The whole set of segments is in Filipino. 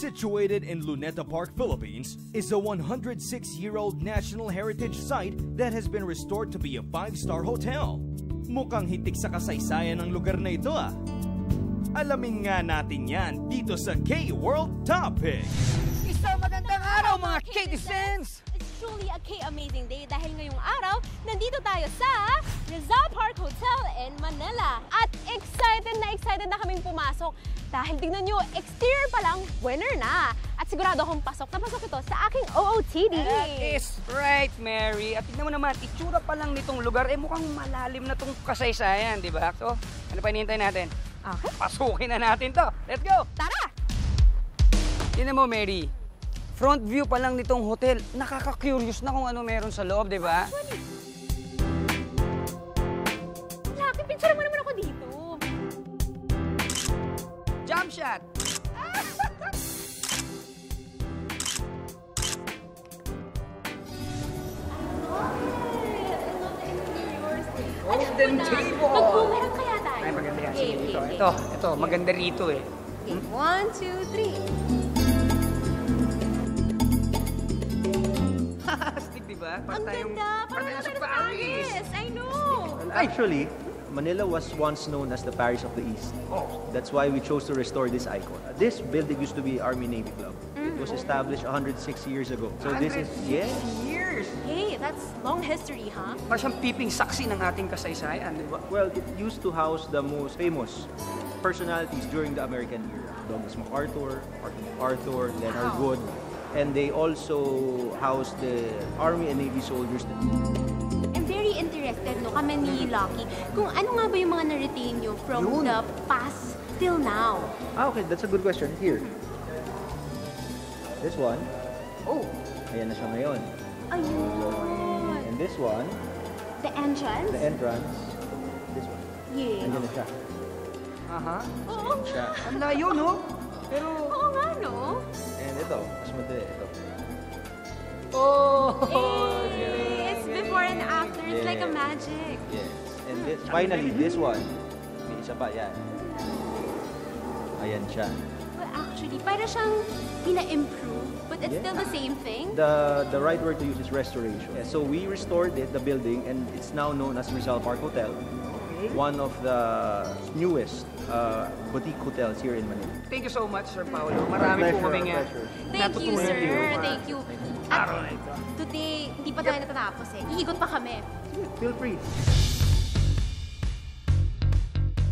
Situated in Luneta Park, Philippines, is a 106-year-old National Heritage Site that has been restored to be a five-star hotel. Mukhang hitik sa kasaysayan ng lugar na ito ah. Alamin nga natin yan dito sa K-World Topic. Isang magandang araw mga K-Descents! Truly a K-amazing day dahil ngayong araw, nandito tayo sa Rizal Park Hotel in Manila. At excited na excited na kaming pumasok dahil tignan nyo, exterior pa lang, winner na. At sigurado akong pasok na pasok ito sa aking OOTD. That is right, Mary. At tignan mo naman, itsura pa lang nitong lugar, eh mukhang malalim na tong kasaysayan, di ba? So, ano pa hinihintay natin? Okay, Pasukin na natin to. Let's go! tara! Tignan mo, Mary. Front view pa lang nitong hotel, nakaka-curious na kung ano meron sa loob, di ba? Laki, picture mo naman ako dito. Jump shot! Golden table! Mag-boomerang kaya tayo. Ay, maganda yan. Game, Sige, ito, ito, maganda rito eh. Okay, one, two, three. Stick, di ba? Ang ganda! Parang tayo nasa Paris! I know! Actually, Manila was once known as the Paris of the East. Oh. That's why we chose to restore this icon. This building used to be Army Navy Club. It was mm-hmm. established 106 years ago. So this is 106 yes. years! Hey, that's long history, huh? Parang siyang piping saksi ng ating kasaysayan, di ba? Well, it used to house the most famous personalities during the American era. Douglas MacArthur, Arthur MacArthur, Leonard Wow. Wood, and they also house the Army and Navy soldiers. I'm very interested, no, kami ni Lucky, kung ano nga ba yung mga na-retain nyo from Yun. the past till now. Ah, okay, that's a good question. Here. This one, Oh, ayan na siya ngayon. Ayun! And this one, The entrance? the entrance, this one. Yeah. Ayan na siya. aha. Oo, Siya. Ang layo, no? Pero, oo nga, no? And ito, mas madali. Ito. oh! Eh, it's before and after. It's like a Yeah. magic. Yes. And this, finally, this one. May isa pa, yan. Ayan siya. Well, actually, para siyang pina-improve, but it's Yeah. still the same thing. The the right word to use is restoration. Yeah, so we restored it, the building, and it's now known as Rizal Park Hotel. One of the newest uh, boutique hotels here in Manila. Thank you so much, Sir Paolo. Marami po Pleasure, kaming uh, pleasure. Thank you, sir. Thank you. At ito. today, hindi pa tayo natatapos eh. Iikot pa kami. Feel free.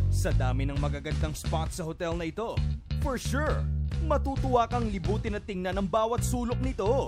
Sa dami ng magagandang spot sa hotel na ito, for sure, matutuwa kang libutin at tingnan ang bawat sulok nito.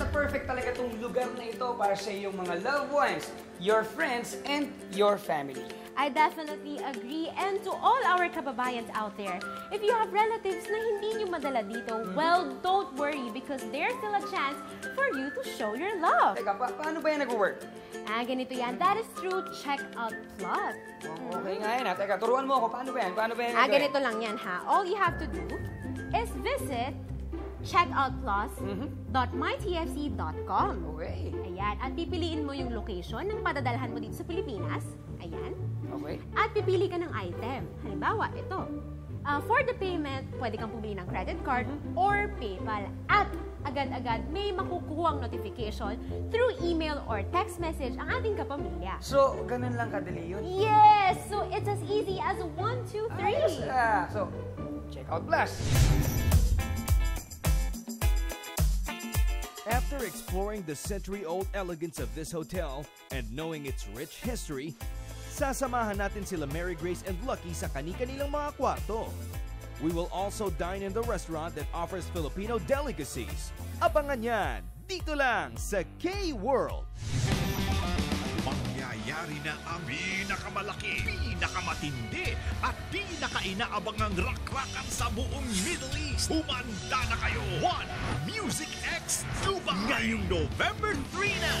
Na perfect talaga itong lugar na ito para sa iyong mga loved ones, your friends, and your family. I definitely agree. And to all our kababayans out there, if you have relatives na hindi nyo madala dito, Mm-hmm. well, don't worry because there's still a chance for you to show your love. Teka, pa- paano ba yan nag-work? Ah, ganito yan. That is through Checkout Plus. Oh, okay nga yan ha. Teka, turuan mo ako. Paano ba yan? Paano ba yan? Ah, ganito lang yan ha. All you have to do is visit checkoutplus.mytfc.com. Okay. Ayan. At pipiliin mo yung location ng padadalhan mo dito sa Pilipinas. Ayan. Okay. At pipili ka ng item. Halimbawa, ito. Ah, for the payment, pwede kang pumili ng credit card or PayPal. At agad-agad may makukuhang notification through email or text message ang ating kapamilya. So, ganun lang kadali yun. Yes! So it's as easy as one, two, three. Ayos ah. So, check out Plus. After exploring the century-old elegance of this hotel and knowing its rich history, sasamahan natin sila Mary Grace and Lucky sa kani-kanilang mga kwarto. We will also dine in the restaurant that offers Filipino delicacies. Abangan yan dito lang sa K-World. Mangyayari na ang pinakamalaki, pinakamatindi, at pinakainaabangang rakrakan sa buong Middle East. Humanda na kayo! One! Ngayong November 3 na!